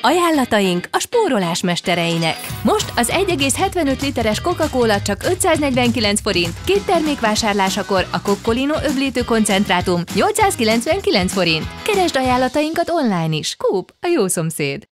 Ajánlataink a spórolás mestereinek. Most az 1,75 literes Coca-Cola csak 549 forint, két termék vásárlásakor a Coccolino öblítő koncentrátum 899 forint. Keresd ajánlatainkat online is. Coop, a jó szomszéd.